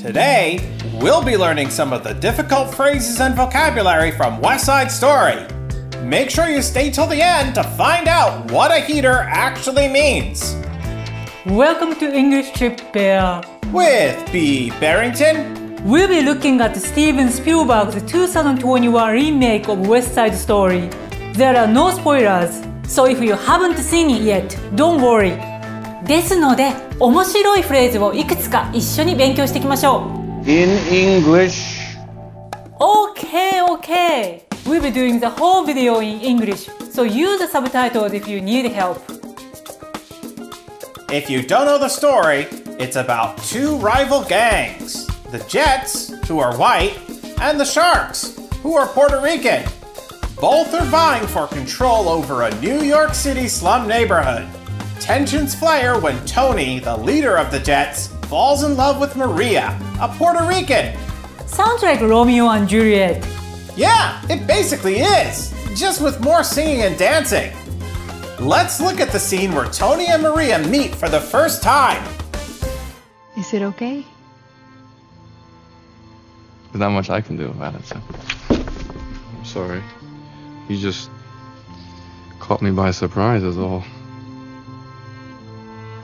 Today, we'll be learning some of the difficult phrases and vocabulary from West Side Story. Make sure you stay till the end to find out what a heater actually means. Welcome to English Stripped Bare. With B. Bearington, We'll be looking at Steven Spielberg's 2021 remake of West Side Story. There are no spoilers, so if you haven't seen it yet, don't worry. ですので、面白いフレーズをいくつか一緒に勉強していきましょう。 In English. Okay, okay. We'll be doing the whole video in English, so use the subtitles if you need help. if you don't know the story, it's about two rival gangs the Jets, who are white, and the Sharks, who are Puerto Rican. Both are vying for control over a New York City slum neighborhood. Tensions flare when Tony, the leader of the Jets, falls in love with Maria, a Puerto Rican. Sounds like Romeo and Juliet. Yeah, it basically is, just with more singing and dancing. Let's look at the scene where Tony and Maria meet for the first time. Is it okay? There's not much I can do about it, so. I'm sorry. You just caught me by surprise, is all.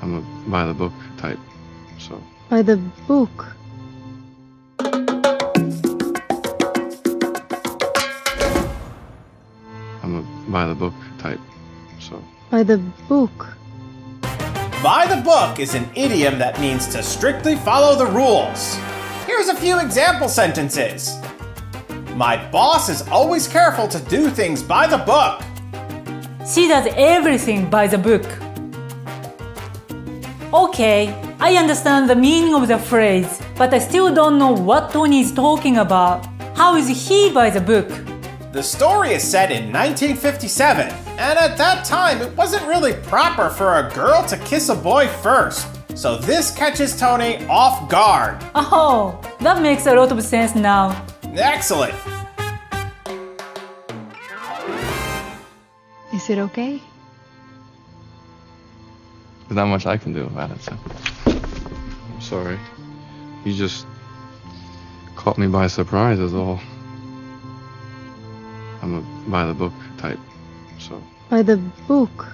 I'm a by the book type, so. By the book. I'm a by the book type, so. By the book. By the book is an idiom that means to strictly follow the rules. Here's a few example sentences. My boss is always careful to do things by the book. She does everything by the book. Okay, I understand the meaning of the phrase, but I still don't know what Tony is talking about. How is he by the book? The story is set in 1957, and at that time it wasn't really proper for a girl to kiss a boy first. So this catches Tony off guard. Oh, that makes a lot of sense now. Excellent. Is it okay? There's not much I can do about it, so. I'm sorry. You just caught me by surprise, is all. I'm a by the book type, so. By the book.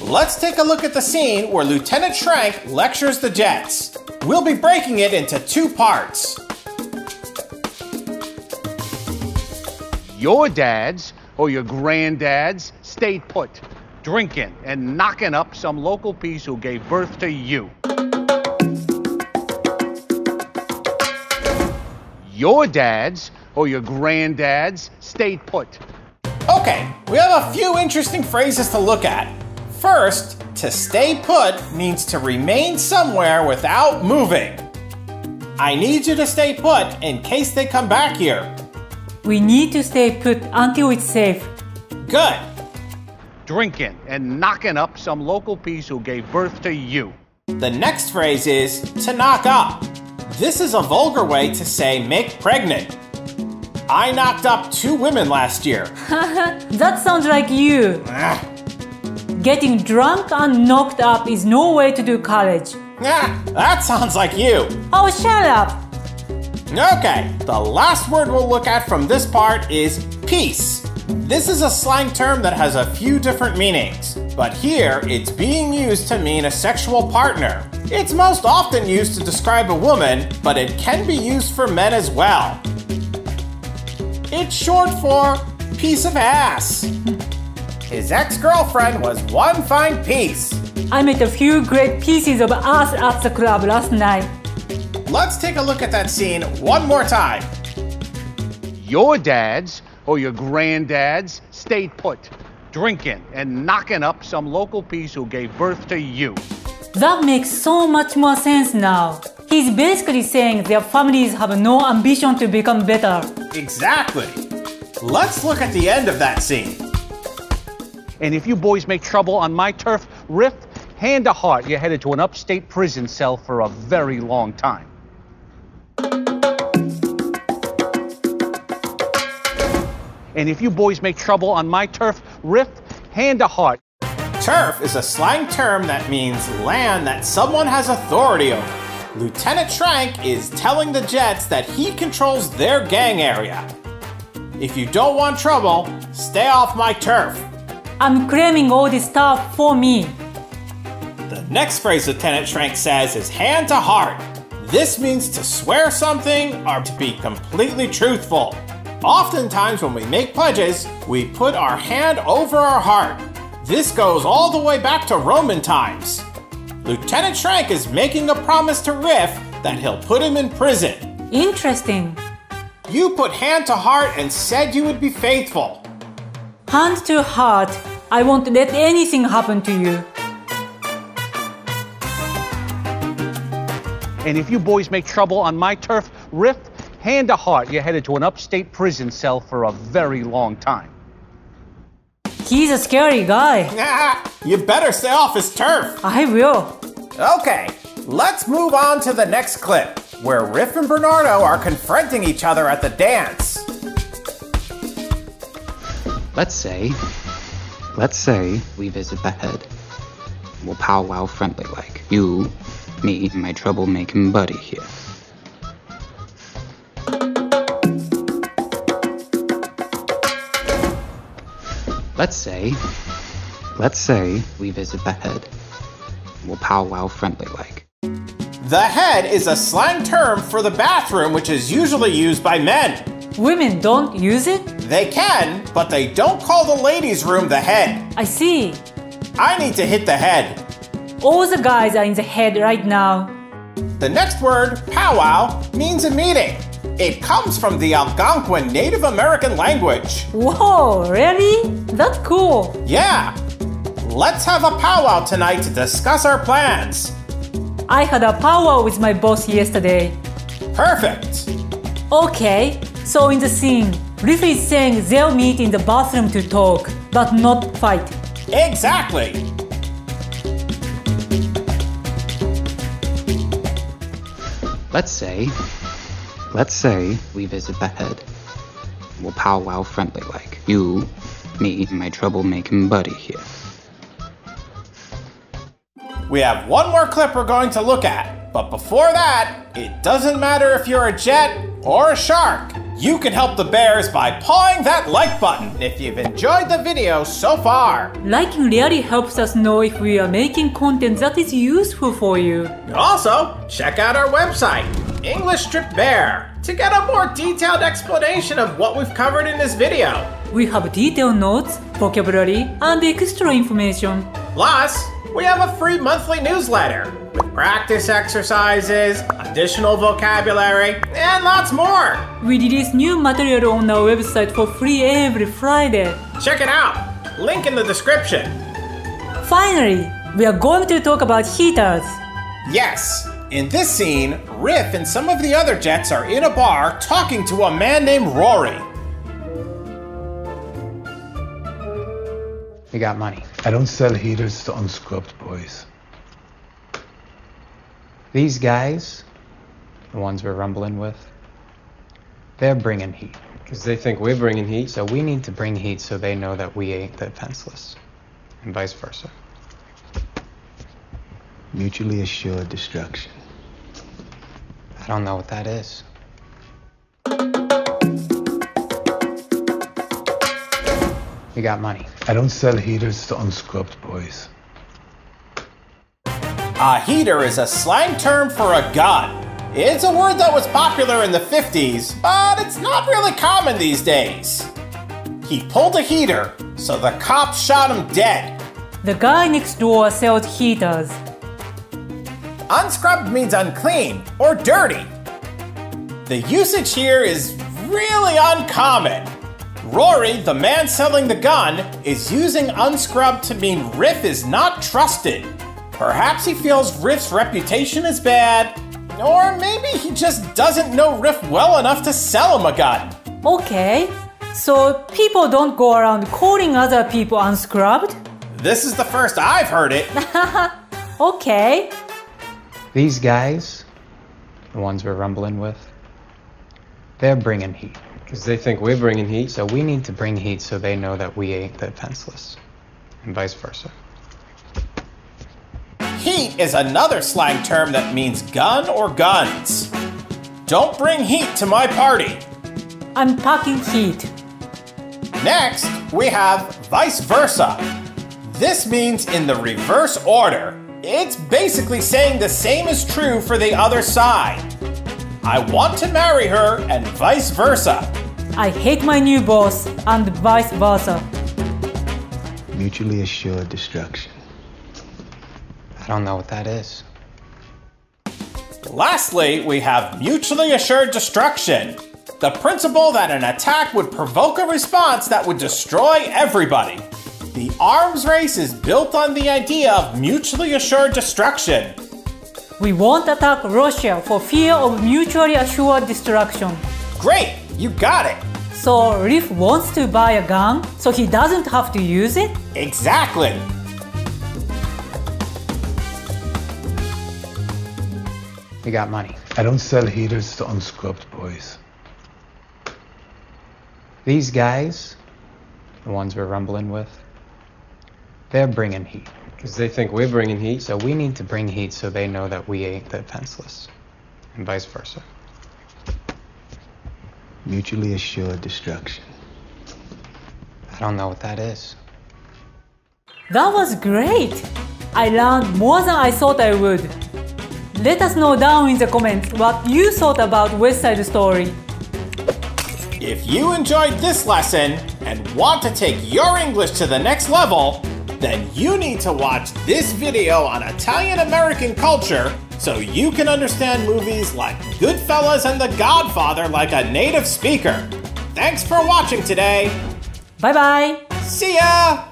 Let's take a look at the scene where Lieutenant Schrank lectures the Jets. We'll be breaking it into two parts. Your dads or your granddads stayed put, drinking and knocking up some local piece who gave birth to you. Your dads or your granddads stayed put. Okay, we have a few interesting phrases to look at. First, to stay put means to remain somewhere without moving. I need you to stay put in case they come back here. We need to stay put until it's safe. Good. Drinking and knocking up some local piece who gave birth to you. The next phrase is to knock up. This is a vulgar way to say make pregnant. I knocked up two women last year. That sounds like you. Ah, Getting drunk and knocked up is no way to do college. ah, that sounds like you. Oh, shut up. Okay, the last word we'll look at from this part is piece. This is a slang term that has a few different meanings, but here it's being used to mean a sexual partner. It's most often used to describe a woman, but it can be used for men as well. It's short for piece of ass. His ex girlfriend was one fine piece. I met a few great pieces of ass at the club last night. Let's take a look at that scene one more time. Your dads or your granddads stayed put, drinking and knocking up some local piece who gave birth to you. That makes so much more sense now. He's basically saying their families have no ambition to become better. Exactly. Let's look at the end of that scene. And if you boys make trouble on my turf, Riff, hand to heart, you're headed to an upstate prison cell for a very long time. And if you boys make trouble on my turf, Riff, hand to heart, Turf is a slang term that means land that someone has authority over. Lieutenant Schrank is telling the Jets that he controls their gang area. If you don't want trouble, stay off my turf. I'm claiming all this stuff for me. The next phrase Lieutenant Schrank says is hand to heart. This means to swear something or to be completely truthful. Oftentimes, when we make pledges, we put our hand over our heart. This goes all the way back to Roman times. Lieutenant Schrank is making a promise to Riff that he'll put him in prison. Interesting. You put hand to heart and said you would be faithful. Hand to heart, I won't let anything happen to you. And if you boys make trouble on my turf, Riff, hand to heart, you're headed to an upstate prison cell for a very long time. He's a scary guy. you better stay off his turf. I will. Okay, let's move on to the next clip, where Riff and Bernardo are confronting each other at the dance. Let's say, let's say we visit the head. We'll powwow friendly like. You, me, and my troublemaking buddy here. Let's say, let's say we visit the head. We'll powwow friendly like. The head is a slang term for the bathroom, which is usually used by men. Women don't use it? They can, but they don't call the ladies' room the head. I see. I need to hit the head. All the guys are in the head right now. The next word, powwow, means a meeting. It comes from the Algonquin Native American language. Whoa, really? That's cool. Yeah. Let's have a powwow tonight to discuss our plans. I had a powwow with my boss yesterday. Perfect. Okay, so in the scene, Riff is saying they'll meet in the bathroom to talk, but not fight. Exactly. Let's say, let's say we visit the head. We'll powwow friendly like. You, me, and my troublemaking buddy here. We have one more clip we're going to look at, but before that, it doesn't matter if you're a jet or a shark. You can help the bears by pawing that like button if you've enjoyed the video so far. Liking really helps us know if we are making content that is useful for you. Also, check out our website, English Stripped Bare, to get a more detailed explanation of what we've covered in this video. We have detailed notes, vocabulary, and extra information. Plus, we have a free monthly newsletter with practice exercises, additional vocabulary, and lots more. We release new material on our website for free every Friday. Check it out. Link in the description. Finally, we are going to talk about heaters. Yes, in this scene, Riff and some of the other Jets are in a bar talking to a man named Rory. We got money. I don't sell heaters to unscrubbed boys. These guys, the ones we're rumbling with, they're bringing heat. Because they think we're bringing heat. So we need to bring heat so they know that we ain't the defenseless. And vice versa. Mutually assured destruction. I don't know what that is. We got money. I don't sell heaters to unscrubbed boys. A heater is a slang term for a gun. It's a word that was popular in the 50s, but it's not really common these days. He pulled a heater, so the cops shot him dead. The guy next door sells heaters. Unscrubbed means unclean or dirty. The usage here is really uncommon. Rory, the man selling the gun, is using unscrubbed to mean Riff is not trusted. Perhaps he feels Riff's reputation is bad, or maybe he just doesn't know Riff well enough to sell him a gun. Okay, so people don't go around calling other people unscrubbed? This is the first I've heard it. Okay, These guys, the ones we're rumbling with, they're bringing heat. Because they think we're bringing heat. So we need to bring heat so they know that we ain't the defenseless. And vice versa. Heat is another slang term that means gun or guns. Don't bring heat to my party. I'm packing heat. Next, we have vice versa. This means in the reverse order. It's basically saying the same is true for the other side. I want to marry her and vice versa. I hate my new boss and vice versa. Mutually assured destruction. I don't know what that is. Lastly, we have mutually assured destruction. The principle that an attack would provoke a response that would destroy everybody. The arms race is built on the idea of mutually assured destruction. We won't attack Russia for fear of mutually assured destruction. Great, you got it. So Riff wants to buy a gun so he doesn't have to use it? Exactly. We got money. I don't sell heaters to unscrubbed boys. These guys, the ones we're rumbling with, they're bringing heat. Because they think we're bringing heat. So we need to bring heat so they know that we ain't defenseless. And vice versa. Mutually assured destruction. I don't know what that is. That was great! I learned more than I thought I would. Let us know down in the comments what you thought about West Side Story. If you enjoyed this lesson and want to take your English to the next level, then you need to watch this video on Italian American culture so you can understand movies like Goodfellas and The Godfather like a native speaker. Thanks for watching today. Bye bye! See ya!